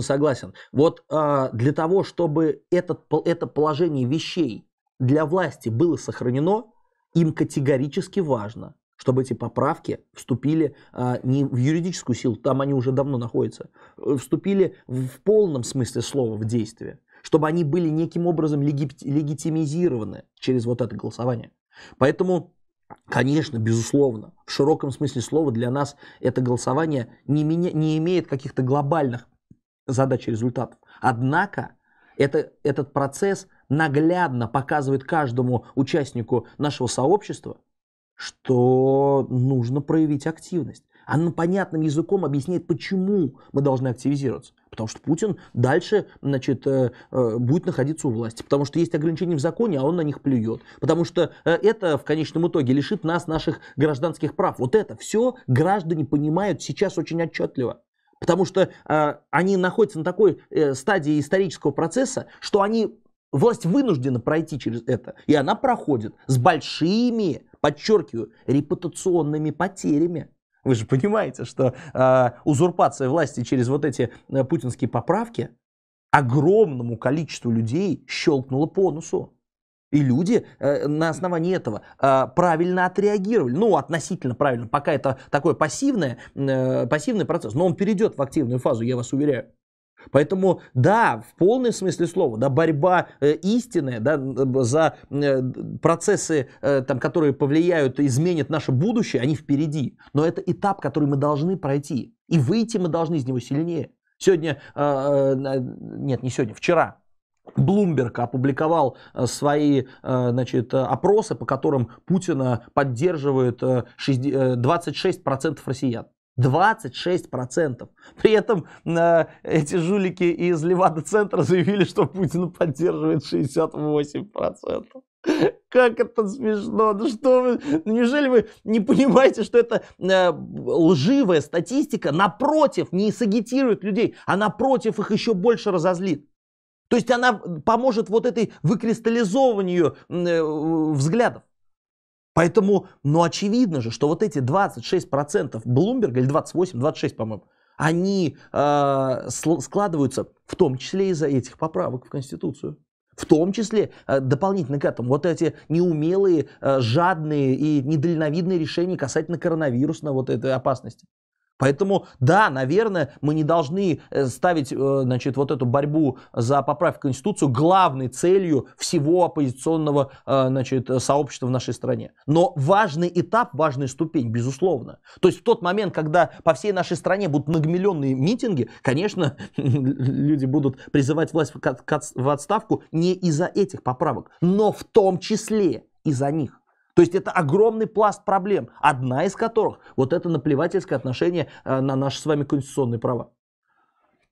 Согласен. Вот э, для того, чтобы этот, это положение вещей для власти было сохранено, им категорически важно, чтобы эти поправки вступили а, не в юридическую силу, там они уже давно находятся, э, вступили в полном смысле слова в действие, чтобы они были неким образом леги, легитимизированы через вот это голосование. Поэтому, конечно, безусловно, в широком смысле слова для нас это голосование не, не имеет каких-то глобальных задач и результатов. Однако это, этот процесс наглядно показывает каждому участнику нашего сообщества, что нужно проявить активность. Она понятным языком объясняет, почему мы должны активизироваться. Потому что Путин дальше значит, э, э, будет находиться у власти. Потому что есть ограничения в законе, а он на них плюет. Потому что э, это в конечном итоге лишит нас наших гражданских прав. Вот это все граждане понимают сейчас очень отчетливо. Потому что э, они находятся на такой э, стадии исторического процесса, что они, власть вынуждена пройти через это. И она проходит с большими, подчеркиваю, репутационными потерями. Вы же понимаете, что э, узурпация власти через вот эти э, путинские поправки огромному количеству людей щелкнула по носу. И люди э, на основании этого э, правильно отреагировали. Ну, относительно правильно. Пока это такой пассивный, э, пассивный процесс. Но он перейдет в активную фазу, я вас уверяю. Поэтому, да, в полном смысле слова, да, борьба э, истинная, да, за э, процессы, э, там, которые повлияют и изменят наше будущее, они впереди. Но это этап, который мы должны пройти. И выйти мы должны из него сильнее. Сегодня, э, э, нет, не сегодня, вчера Блумберг опубликовал э, свои э, значит, опросы, по которым Путина поддерживает 26% россиян. 26%. При этом э, эти жулики из Левада-центра заявили, что Путина поддерживает 68%. Как это смешно. Ну что вы, неужели вы не понимаете, что это э, лживая статистика, напротив, не сагитирует людей, а напротив их еще больше разозлит. То есть она поможет вот этой выкристаллизованию э, взглядов. Поэтому, ну очевидно же, что вот эти 26% Блумберга, или 28, 26, по-моему, они э, складываются в том числе из-за этих поправок в Конституцию. В том числе э, дополнительно к этому вот эти неумелые, э, жадные и недальновидные решения касательно коронавирусной вот этой опасности. Поэтому, да, наверное, мы не должны э, ставить, э, значит, вот эту борьбу за поправку в Конституцию главной целью всего оппозиционного, э, значит, сообщества в нашей стране. Но важный этап, важная ступень, безусловно. То есть в тот момент, когда по всей нашей стране будут многомиллионные митинги, конечно, люди будут призывать власть в отставку не из-за этих поправок, но в том числе из-за них. То есть это огромный пласт проблем, одна из которых вот это наплевательское отношение э, на наши с вами конституционные права.